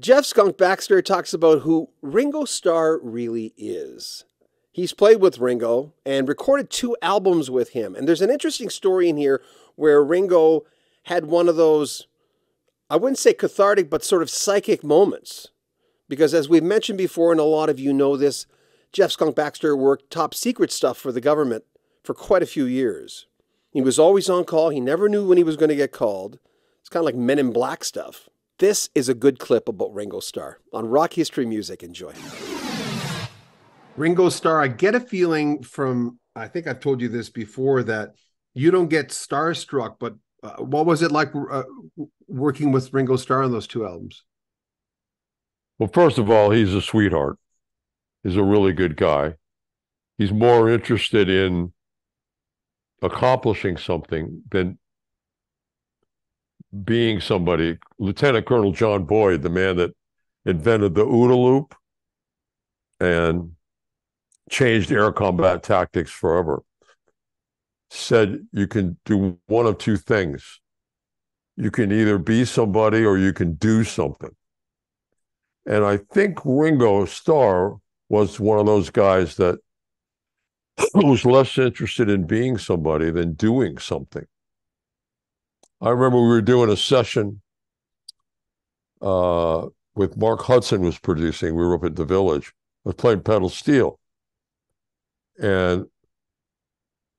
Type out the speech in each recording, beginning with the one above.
Jeff Skunk Baxter talks about who Ringo Starr really is. He's played with Ringo and recorded two albums with him. And there's an interesting story in here where Ringo had one of those, I wouldn't say cathartic, but sort of psychic moments. Because as we've mentioned before, and a lot of you know this, Jeff Skunk Baxter worked top secret stuff for the government for quite a few years. He was always on call. He never knew when he was going to get called. It's kind of like Men in Black stuff. This is a good clip about Ringo Starr on Rock History Music. Enjoy. Ringo Starr, I get a feeling from, I think I've told you this before, that you don't get starstruck, but uh, what was it like uh, working with Ringo Starr on those two albums? Well, first of all, he's a sweetheart. He's a really good guy. He's more interested in accomplishing something than being somebody. Lieutenant Colonel John Boyd, the man that invented the OODA loop and changed air combat tactics forever, said you can do one of two things. You can either be somebody or you can do something. And I think Ringo Starr was one of those guys that was less interested in being somebody than doing something. I remember we were doing a session uh, with Mark Hudson was producing. We were up at the Village. I was playing pedal steel, and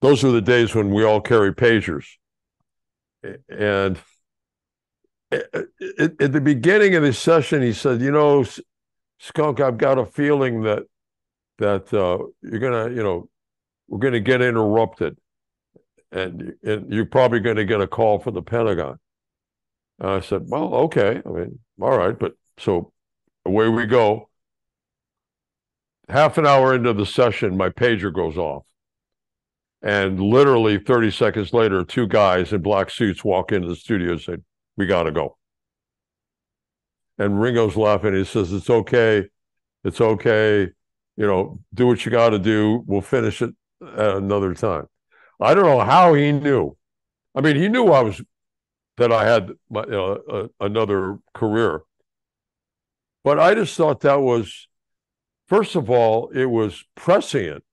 those were the days when we all carried pagers. And at, at the beginning of the session, he said, "You know, Skunk, I've got a feeling that that uh, you're gonna, you know, we're gonna get interrupted." And, and you're probably going to get a call from the Pentagon. And I said, well, okay. I mean, all right. But so away we go. Half an hour into the session, my pager goes off. And literally 30 seconds later, two guys in black suits walk into the studio and say, We got to go. And Ringo's laughing. He says, It's okay. It's okay. You know, do what you got to do. We'll finish it at another time. I don't know how he knew. I mean, he knew I was that I had my, uh, uh, another career, but I just thought that was, first of all, it was prescient.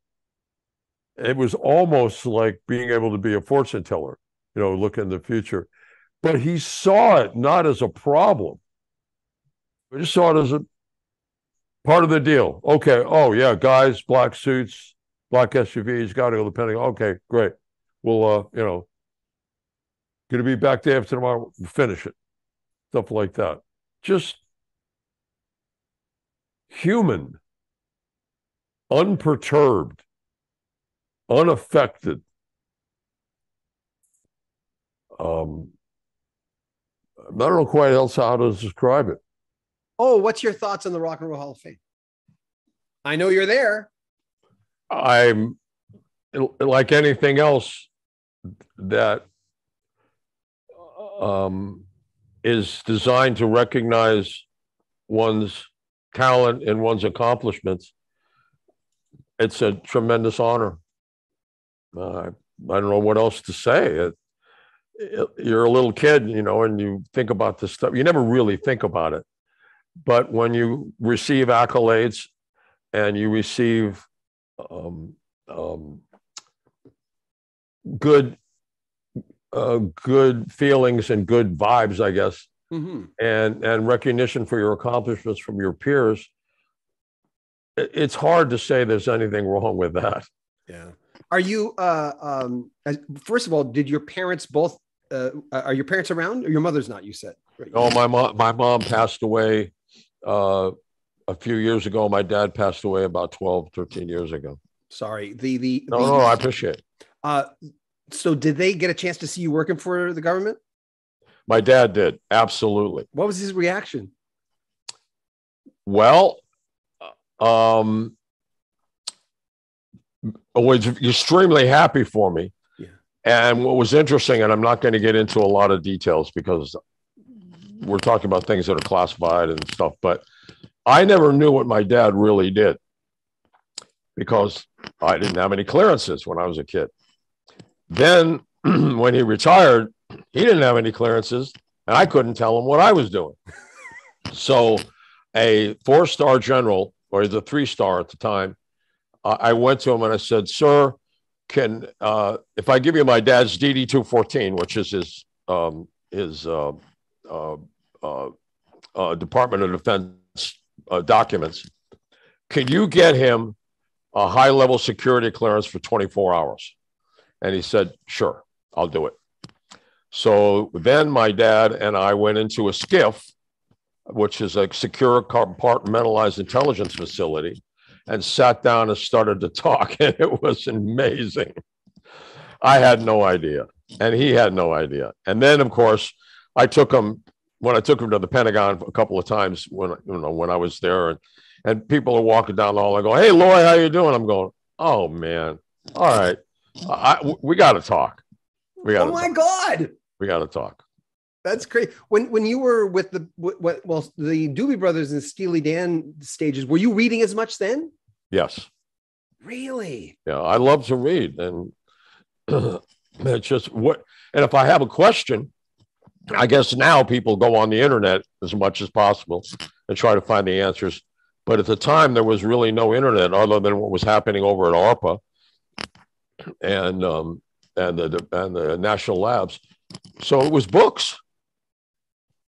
It was almost like being able to be a fortune teller, you know, look in the future. But he saw it not as a problem. He just saw it as a part of the deal. Okay. Oh yeah, guys, black suits, black SUVs, got to go to the Pentagon. Okay, great. We'll, uh, you know, going to be back day after tomorrow. Finish it. Stuff like that. Just human, unperturbed, unaffected. Um, I don't know quite else how to describe it. Oh, what's your thoughts on the Rock and Roll Hall of Fame? I know you're there. I'm like anything else that um, is designed to recognize one's talent and one's accomplishments. It's a tremendous honor. Uh, I don't know what else to say. It, it, you're a little kid, you know, and you think about this stuff. You never really think about it. But when you receive accolades and you receive um, um, good uh, good feelings and good vibes, I guess, mm-hmm. and and recognition for your accomplishments from your peers. It's hard to say there's anything wrong with that. Yeah. Are you? Uh, um, first of all, did your parents both? Uh, are your parents around? Or your mother's not? You said. Right? Oh, my mom. My mom passed away uh, a few years ago. My dad passed away about 12, 13 years ago. Sorry. The the no, the, no, I appreciate. It. Uh, so did they get a chance to see you working for the government? My dad did. Absolutely. What was his reaction? Well, um, was extremely happy for me. Yeah. And what was interesting, and I'm not going to get into a lot of details because we're talking about things that are classified and stuff, but I never knew what my dad really did because I didn't have any clearances when I was a kid. Then, when he retired, he didn't have any clearances, and I couldn't tell him what I was doing. So, a four star general, or the three star at the time, I went to him and I said, Sir, can uh, if I give you my dad's DD 214, which is his, um, his uh, uh, uh, uh Department of Defense Uh, documents, can you get him a high level security clearance for 24 hours? And he said, Sure, I'll do it. So then my dad and I went into a SCIF, which is a secure compartmentalized intelligence facility, and sat down and started to talk. And it was amazing. I had no idea. And he had no idea. And then, of course, I took him when I took him to the Pentagon a couple of times when you know when I was there, and and people are walking down the hall. I go, "Hey, Loy, how you doing?" I'm going, "Oh man, all right, I, we got to talk. We got. Oh my talk. god, we got to talk." That's great. When when you were with the what well the Doobie Brothers and Steely Dan stages, were you reading as much then? Yes. Really? Yeah, I love to read, and it's just what. And if I have a question, I guess now people go on the internet as much as possible and try to find the answers. But at the time, there was really no internet other than what was happening over at ARPA and um, and the and the national labs. So it was books,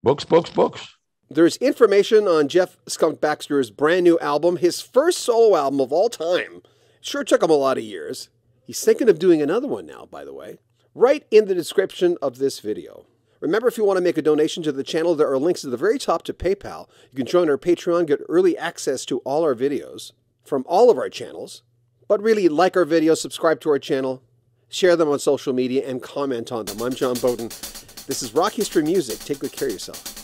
books, books, books. There's information on Jeff Skunk Baxter's brand new album, his first solo album of all time. Sure took him a lot of years. He's thinking of doing another one now, by the way. Right in the description of this video. Remember, if you want to make a donation to the channel, there are links at the very top to PayPal. You can join our Patreon, get early access to all our videos from all of our channels. But really, like our videos, subscribe to our channel, share them on social media, and comment on them. I'm John Beaudin. This is Rock History Music. Take good care of yourself.